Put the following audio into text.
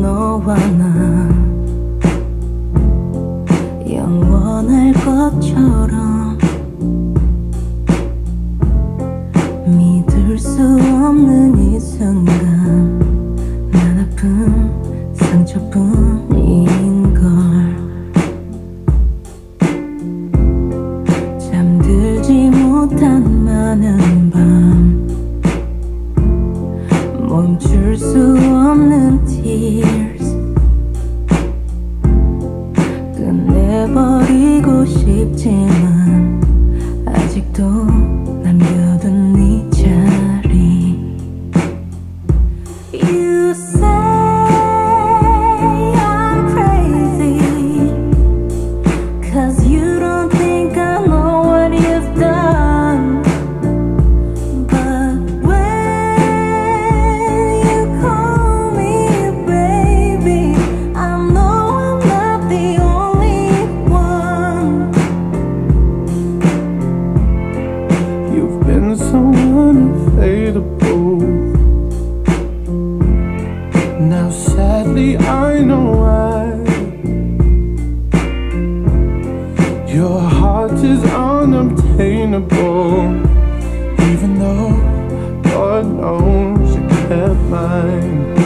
너와 나 영원할 것처럼 믿을 수 없는 이 순간 난 아픈 상처뿐인걸 잠들지 못한 많은 멈출 수 없는 tears. 끝내버리고 싶지만 아직도 남겨 only I know why. Your heart is unobtainable. Even though God knows you kept mine